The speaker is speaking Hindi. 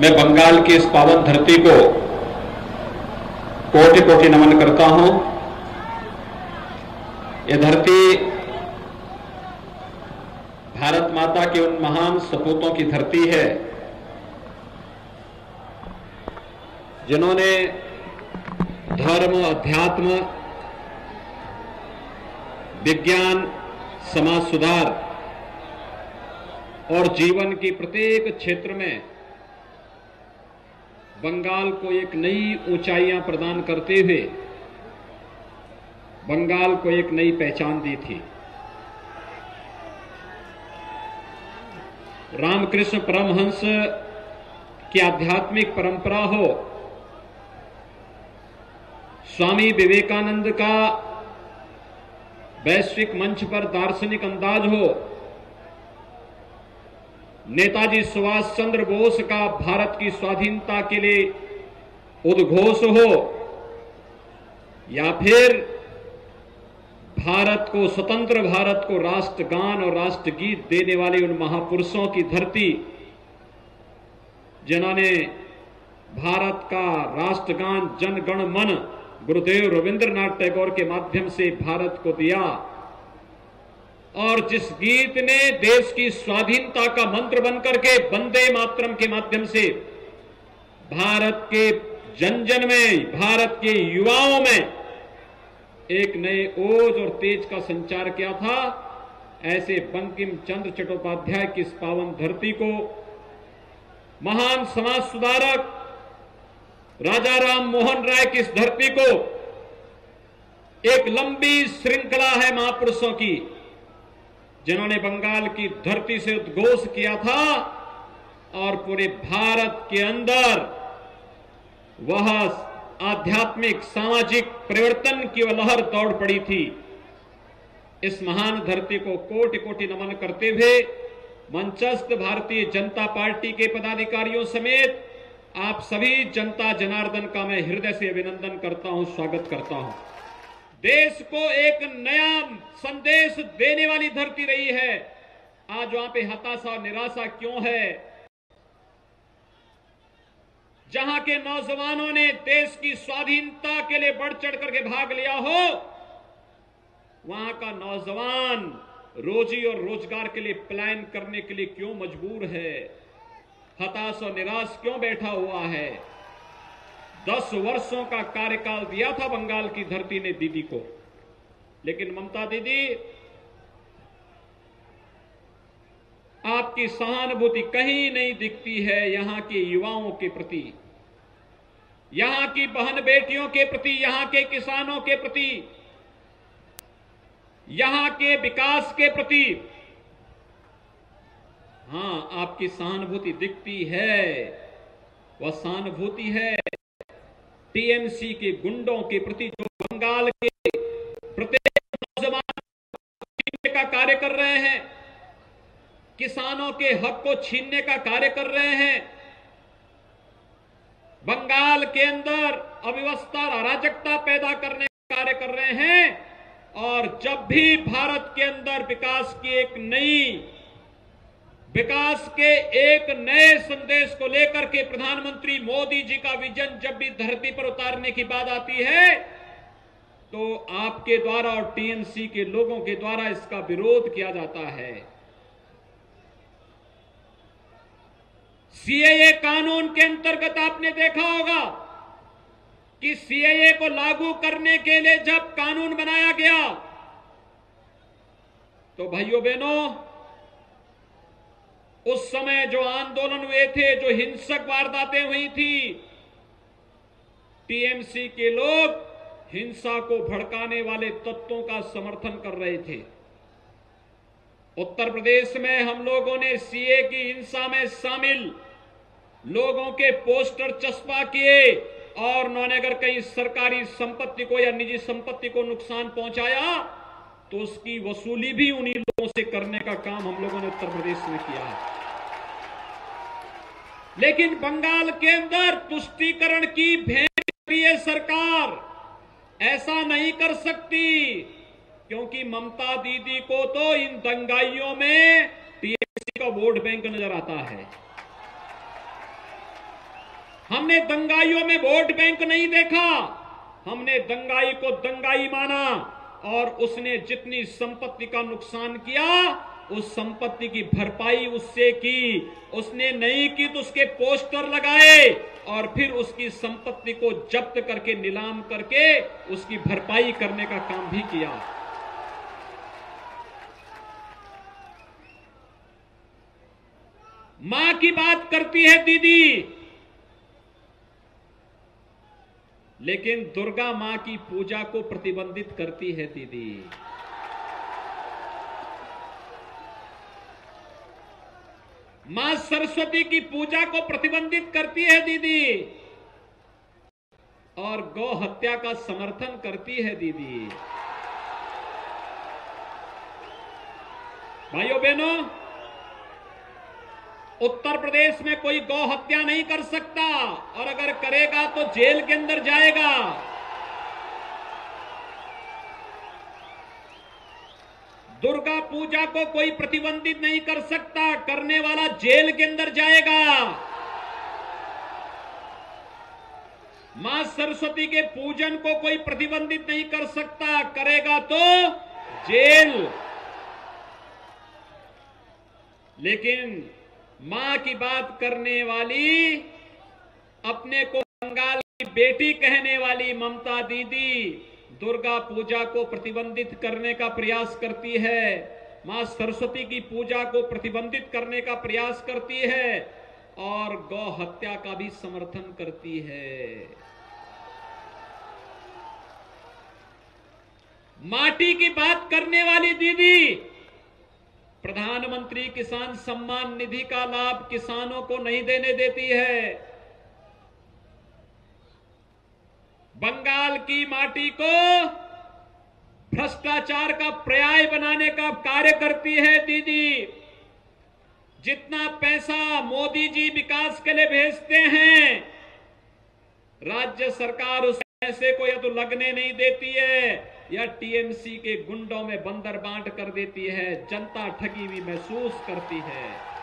मैं बंगाल की इस पावन धरती को कोटि कोटि नमन करता हूँ। ये धरती भारत माता के उन महान सपूतों की धरती है, जिन्होंने धर्म, अध्यात्म, विज्ञान, समाज सुधार और जीवन की प्रत्येक क्षेत्र में बंगाल को एक नई ऊंचाइयाँ प्रदान करते हुए बंगाल को एक नई पहचान दी थी। रामकृष्ण परमहंस की आध्यात्मिक परंपरा हो, स्वामी विवेकानंद का वैश्विक मंच पर दार्शनिक अंदाज हो नेताजी सुभाष चंद्र बोस का भारत की स्वाधीनता के लिए उद्घोष हो, या फिर भारत को, स्वतंत्र भारत को राष्ट्रगान और राष्ट्रगीत देने वाले उन महापुरुषों की धरती, जिन्होंने भारत का राष्ट्रगान जन गण मन गुरुदेव रविंद्रनाथ टैगोर के माध्यम से भारत को दिया। और जिस गीत ने देश की स्वाधीनता का मंत्र बनकर के वंदे मातरम के माध्यम से भारत के जन जन में, भारत के युवाओं में एक नए ओज और तेज का संचार किया था। ऐसे बंकिम चंद्र चट्टोपाध्याय की इस पावन धरती को महान समाज सुधारक राजा राम मोहन राय की इस धरती को एक लंबी श्रृंखला है महापुरुषों की। जिन्होंने बंगाल की धरती से उद्घोष किया था और पूरे भारत के अंदर वह आध्यात्मिक, सामाजिक परिवर्तन की वह लहर दौड़ पड़ी थी। इस महान धरती को कोटि कोटि नमन करते हुए मंचस्थ भारतीय जनता पार्टी के पदाधिकारियों समेत आप सभी जनता जनार्दन का मैं हृदय से अभिनंदन करता हूँ, स्वागत करता हूँ। देश को एक नया संदेश देने वाली धरती रही है। आज वहाँ पे हताशा और निराशा क्यों है? जहाँ के नौजवानों ने देश की स्वाधीनता के लिए बढ़ चढ़ करके भाग लिया हो, वहाँ का नौजवान रोजी और रोज़गार के लिए प्लान करने के लिए क्यों मजबूर है? हताश और निराश क्यों बैठा हुआ है? दस वर्षों का कार्यकाल दिया था बंगाल की धरती ने दीदी को। लेकिन ममता दीदी, आपकी सहानुभूति कहीं नहीं दिखती है यहाँ के युवाओं के प्रति, यहाँ की बहन बेटियों के प्रति, यहाँ के किसानों के प्रति, यहाँ के विकास के प्रति। हाँ, आपकी सहानुभूति दिखती है, वह सहानुभूति है। टीएमसी के गुंडों के प्रति जो बंगाल के प्रत्येक नौजवान का कार्य कर रहे हैं, किसानों के हक को छीनने का कार्य कर रहे हैं, बंगाल के अंदर अव्यवस्था और अराजकता पैदा करने का कार्य कर रहे हैं, और जब भी भारत के अंदर विकास की एक नई विकास के एक नए संदेश को लेकर के प्रधानमंत्री मोदी जी का विजन जब भी धरती पर उतारने की बात आती है तो आपके द्वारा और टीएमसी के लोगों के द्वारा इसका विरोध किया जाता है। सीएए कानून के अंतर्गत आपने देखा होगा कि सीएए को लागू करने के लिए जब कानून बनाया गया तो भाइयों बहनों उस समय जो आंदोलन हुए थे, जो हिंसक वारदातें हुई थी टीएमसी के लोग हिंसा को भड़काने वाले तत्वों का समर्थन कर रहे थे। उत्तर प्रदेश में हम लोगों ने सीए की हिंसा में शामिल लोगों के पोस्टर चस्पा किए और उन्होंने अगर कहीं सरकारी संपत्ति को या निजी संपत्ति को नुकसान पहुँचाया तो उसकी वसूली भी उन्हीं लोगों से करने का काम हम लोगों ने उत्तर प्रदेश में किया। है लेकिन बंगाल के अंदर तुष्टीकरण की भेंट है सरकार। ऐसा नहीं कर सकती, क्योंकि ममता दीदी को तो इन दंगाइयों में टीएमसी का वोट बैंक नज़र आता है। हमने दंगाइयों में वोट बैंक नहीं देखा। हमने दंगाई को दंगाई माना और उसने जितनी संपत्ति का नुकसान किया उस संपत्ति की भरपाई उससे की। उसने नहीं की तो उसके पोस्टर लगाए और फिर उसकी संपत्ति को जब्त करके, नीलाम करके उसकी भरपाई करने का काम भी किया। माँ की बात करती है दीदी। लेकिन दुर्गा माँ की पूजा को प्रतिबंधित करती है दीदी। माँ सरस्वती की पूजा को प्रतिबंधित करती है दीदी। और गौ हत्या का समर्थन करती है दीदी। भाइयों बहनों, उत्तर प्रदेश में कोई गौ हत्या नहीं कर सकता। और अगर करेगा तो जेल के अंदर जाएगा दुर्गा पूजा को कोई प्रतिबंधित नहीं कर सकता। करने वाला जेल के अंदर जाएगा। माँ सरस्वती के पूजन को कोई प्रतिबंधित नहीं कर सकता। करेगा तो जेल। लेकिन माँ की बात करने वाली, अपने को बंगाल की बेटी कहने वाली ममता दीदी दुर्गा पूजा को प्रतिबंधित करने का प्रयास करती है। माँ सरस्वती की पूजा को प्रतिबंधित करने का प्रयास करती है और गौ हत्या का भी समर्थन करती है। माटी की बात करने वाली दीदी, प्रधानमंत्री किसान सम्मान निधि का लाभ किसानों को नहीं देने देती है। बंगाल की माटी को भ्रष्टाचार का पर्याय बनाने का कार्य करती है दीदी। जितना पैसा मोदी जी विकास के लिए भेजते हैं, राज्य सरकार उस पैसे को या तो लगने नहीं देती है, या टीएमसी के गुंडों में बंदर बांट कर देती है, जनता ठगी हुई महसूस करती है।